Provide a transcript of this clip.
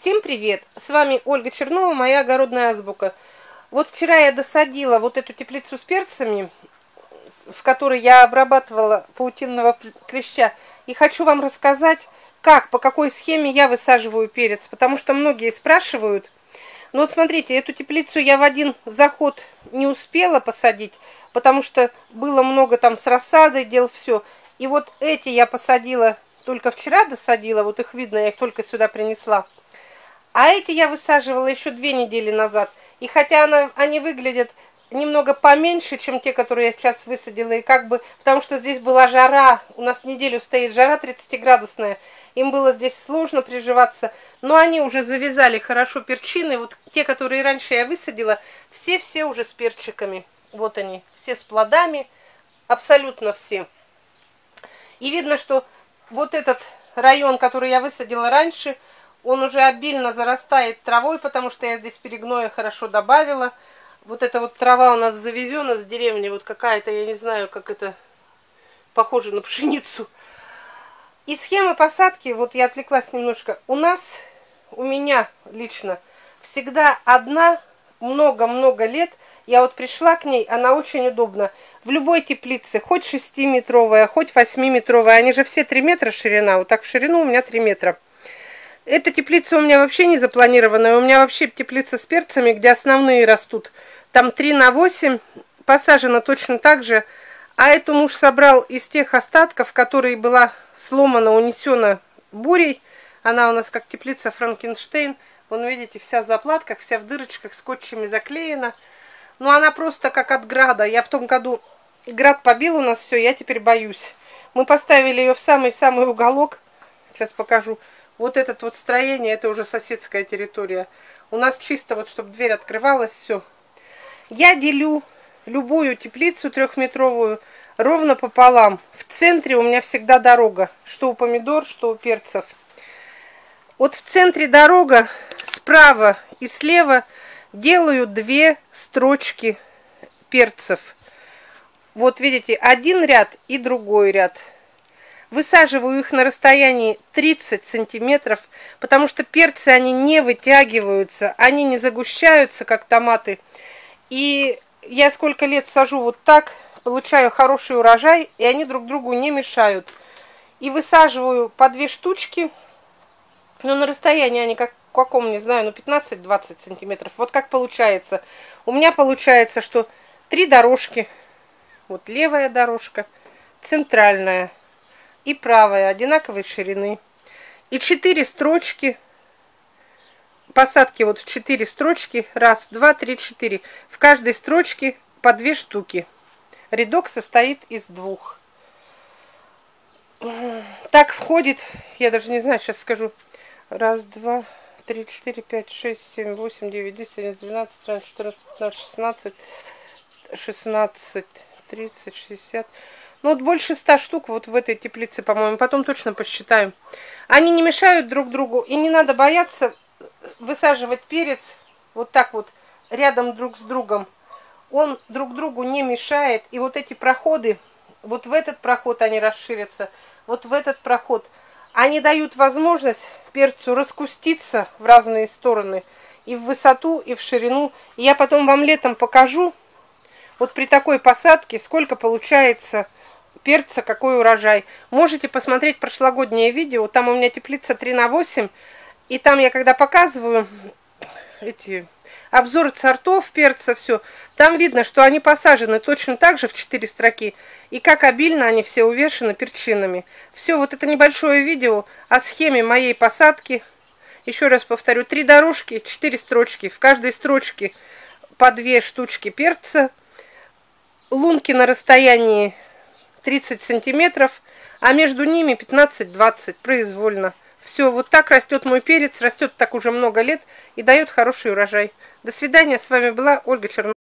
Всем привет! С вами Ольга Чернова, моя огородная азбука. Вот вчера я досадила вот эту теплицу с перцами, в которой я обрабатывала паутинного клеща. И хочу вам рассказать, как, по какой схеме я высаживаю перец. Потому что многие спрашивают. Ну вот смотрите, эту теплицу я в один заход не успела посадить, потому что было много там с рассадой дел, все. И вот эти я посадила только вчера досадила, вот их видно, я их только сюда принесла. А эти я высаживала еще две недели назад. И хотя она, они выглядят немного поменьше, чем те, которые я сейчас высадила, и как бы, потому что здесь была жара, у нас неделю стоит жара 30-градусная, им было здесь сложно приживаться, но они уже завязали хорошо перчины, вот те, которые раньше я высадила, все-все уже с перчиками, вот они, все с плодами, абсолютно все. И видно, что вот этот район, который я высадила раньше, он уже обильно зарастает травой, потому что я здесь перегноя хорошо добавила. Вот эта вот трава у нас завезена с деревни, вот какая-то, я не знаю, как это, похоже на пшеницу. И схема посадки, вот я отвлеклась немножко, у нас, у меня лично, всегда одна, много-много лет, я вот пришла к ней, она очень удобна. В любой теплице, хоть 6-метровая, хоть 8-метровая, они же все 3 метра ширина, вот так в ширину у меня 3 метра. Эта теплица у меня вообще не запланированная. У меня вообще теплица с перцами, где основные растут. Там 3 на 8, посажена точно так же. А эту муж собрал из тех остатков, которые была сломана, унесена бурей. Она у нас как теплица Франкенштейн. Вон, видите, вся в заплатках, вся в дырочках, скотчами заклеена. Но она просто как от града. Я в том году град побил у нас все, я теперь боюсь. Мы поставили ее в самый-самый уголок. Сейчас покажу. Вот это вот строение, это уже соседская территория. У нас чисто вот, чтобы дверь открывалась, все. Я делю любую теплицу трехметровую ровно пополам. В центре у меня всегда дорога, что у помидор, что у перцев. Вот в центре дорога, справа и слева делаю две строчки перцев. Вот видите, один ряд и другой ряд. Высаживаю их на расстоянии 30 сантиметров, потому что перцы, они не вытягиваются, они не загущаются, как томаты. И я сколько лет сажу вот так, получаю хороший урожай, и они друг другу не мешают. И высаживаю по две штучки, но на расстоянии они как каком, не знаю, ну 15-20 сантиметров. Вот как получается. У меня получается, что три дорожки. Вот левая дорожка, центральная и правая одинаковой ширины. И четыре строчки, посадки вот в четыре строчки, раз, два, три, четыре. В каждой строчке по две штуки. Рядок состоит из двух. Так входит, я даже не знаю, сейчас скажу, раз, два, три, четыре, пять, шесть, семь, восемь, девять, десять, одиннадцать, двенадцать, тринадцать, четырнадцать, пятнадцать, шестнадцать, шестнадцать, тридцать, шестьдесят, ну вот больше ста штук вот в этой теплице, по-моему. Потом точно посчитаем. Они не мешают друг другу. И не надо бояться высаживать перец вот так вот рядом друг с другом. Он друг другу не мешает. И вот эти проходы, вот в этот проход они расширятся, вот в этот проход. Они дают возможность перцу раскуститься в разные стороны. И в высоту, и в ширину. И я потом вам летом покажу, вот при такой посадке, сколько получается перца, какой урожай. Можете посмотреть прошлогоднее видео, там у меня теплица 3 на 8, и там я когда показываю эти обзоры сортов перца, все, там видно, что они посажены точно так же в 4 строки, и как обильно они все увешаны перчинами. Все, вот это небольшое видео о схеме моей посадки. Еще раз повторю, три дорожки, 4 строчки, в каждой строчке по две штучки перца, лунки на расстоянии 30 сантиметров, а между ними 15-20 произвольно. Все, вот так растет мой перец, растет так уже много лет и дает хороший урожай. До свидания, с вами была Ольга Чернова.